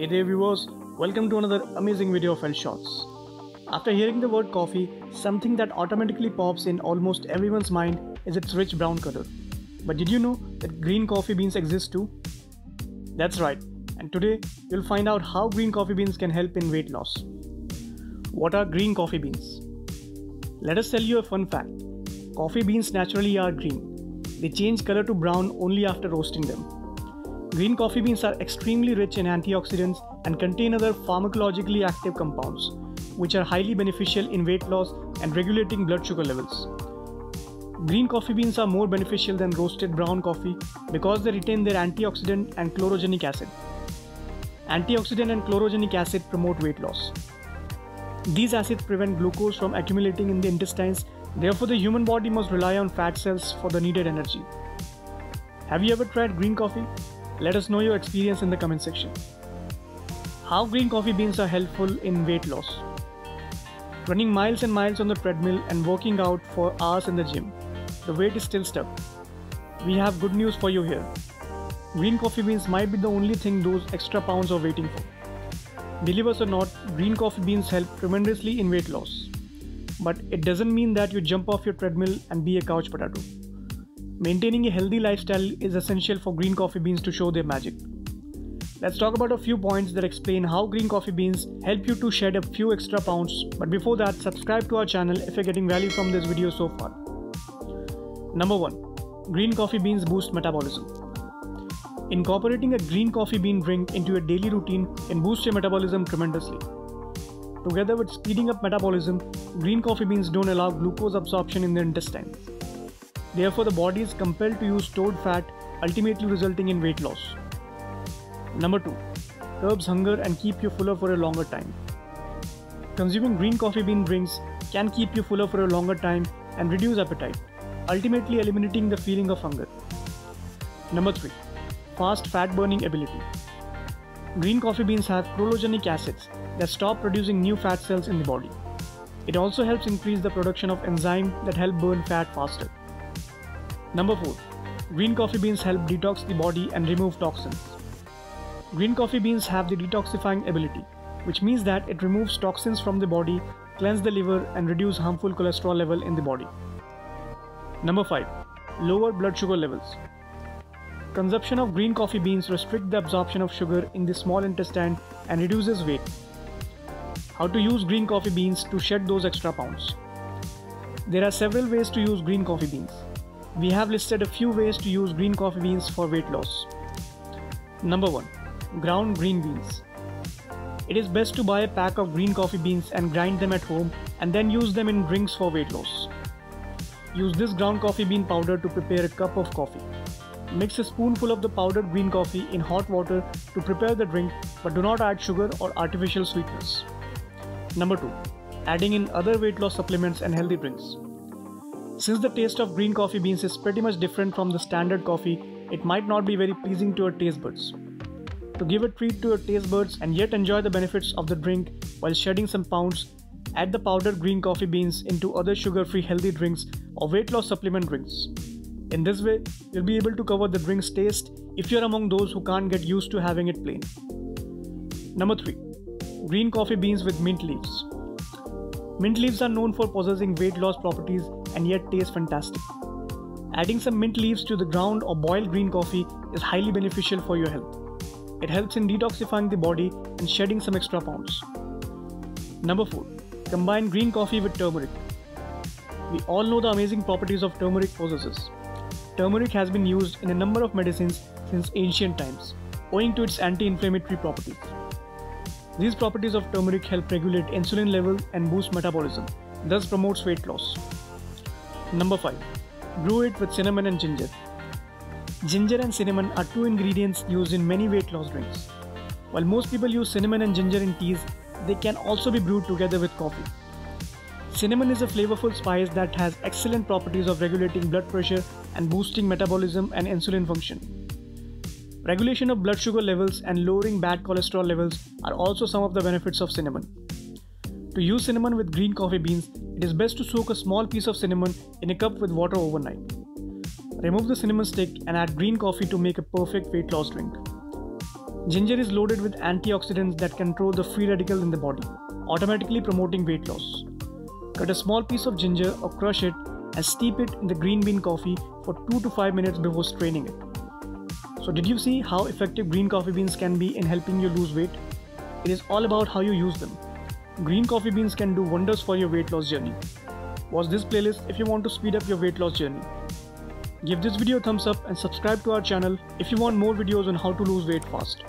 Hey there viewers, welcome to another amazing video of Health Shots. After hearing the word coffee, something that automatically pops in almost everyone's mind is its rich brown color. But did you know that green coffee beans exist too? That's right, and today you'll find out how green coffee beans can help in weight loss. What are green coffee beans? Let us tell you a fun fact. Coffee beans naturally are green. They change color to brown only after roasting them. Green coffee beans are extremely rich in antioxidants and contain other pharmacologically active compounds, which are highly beneficial in weight loss and regulating blood sugar levels. Green coffee beans are more beneficial than roasted brown coffee because they retain their antioxidant and chlorogenic acid. Antioxidant and chlorogenic acid promote weight loss. These acids prevent glucose from accumulating in the intestines, therefore, the human body must rely on fat cells for the needed energy. Have you ever tried green coffee? Let us know your experience in the comment section. How green coffee beans are helpful in weight loss. Running miles and miles on the treadmill and working out for hours in the gym. The weight is still stuck. We have good news for you here. Green coffee beans might be the only thing those extra pounds are waiting for. Believe us or not, green coffee beans help tremendously in weight loss. But it doesn't mean that you jump off your treadmill and be a couch potato. Maintaining a healthy lifestyle is essential for green coffee beans to show their magic. Let's talk about a few points that explain how green coffee beans help you to shed a few extra pounds. But before that, subscribe to our channel if you're getting value from this video so far. Number 1. Green coffee beans boost metabolism. Incorporating a green coffee bean drink into your daily routine can boost your metabolism tremendously. Together with speeding up metabolism, green coffee beans don't allow glucose absorption in the intestines. Therefore, the body is compelled to use stored fat, ultimately resulting in weight loss. Number 2. Curbs hunger and keep you fuller for a longer time. Consuming green coffee bean drinks can keep you fuller for a longer time and reduce appetite, ultimately eliminating the feeling of hunger. Number 3. Fast fat burning ability. Green coffee beans have chlorogenic acids that stop producing new fat cells in the body. It also helps increase the production of enzymes that help burn fat faster. Number 4. Green coffee beans help detox the body and remove toxins. Green coffee beans have the detoxifying ability, which means that it removes toxins from the body, cleanse the liver, and reduce harmful cholesterol level in the body. Number 5. Lower blood sugar levels. Consumption of green coffee beans restrict the absorption of sugar in the small intestine and reduces weight. How to use green coffee beans to shed those extra pounds. There are several ways to use green coffee beans. We have listed a few ways to use green coffee beans for weight loss. Number 1. Ground green beans. It is best to buy a pack of green coffee beans and grind them at home and then use them in drinks for weight loss. Use this ground coffee bean powder to prepare a cup of coffee. Mix a spoonful of the powdered green coffee in hot water to prepare the drink, but do not add sugar or artificial sweetness. Number 2. Adding in other weight loss supplements and healthy drinks. Since the taste of green coffee beans is pretty much different from the standard coffee, it might not be very pleasing to your taste buds. To give a treat to your taste buds and yet enjoy the benefits of the drink while shedding some pounds, add the powdered green coffee beans into other sugar free healthy drinks or weight loss supplement drinks. In this way, you'll be able to cover the drink's taste if you're among those who can't get used to having it plain. Number 3. Green coffee beans with mint leaves. Mint leaves are known for possessing weight loss properties and yet taste fantastic. Adding some mint leaves to the ground or boiled green coffee is highly beneficial for your health. It helps in detoxifying the body and shedding some extra pounds. Number 4. Combine green coffee with turmeric. We all know the amazing properties of turmeric possesses. Turmeric has been used in a number of medicines since ancient times, owing to its anti-inflammatory properties. These properties of turmeric help regulate insulin levels and boost metabolism, thus promotes weight loss. Number 5. Brew it with cinnamon and ginger. Ginger and cinnamon are two ingredients used in many weight loss drinks. While most people use cinnamon and ginger in teas, they can also be brewed together with coffee. Cinnamon is a flavorful spice that has excellent properties of regulating blood pressure and boosting metabolism and insulin function. Regulation of blood sugar levels and lowering bad cholesterol levels are also some of the benefits of cinnamon. To use cinnamon with green coffee beans, it is best to soak a small piece of cinnamon in a cup with water overnight. Remove the cinnamon stick and add green coffee to make a perfect weight loss drink. Ginger is loaded with antioxidants that control the free radicals in the body, automatically promoting weight loss. Cut a small piece of ginger or crush it and steep it in the green bean coffee for 2 to 5 minutes before straining it. So, did you see how effective green coffee beans can be in helping you lose weight? It is all about how you use them. Green coffee beans can do wonders for your weight loss journey. Watch this playlist if you want to speed up your weight loss journey. Give this video a thumbs up and subscribe to our channel if you want more videos on how to lose weight fast.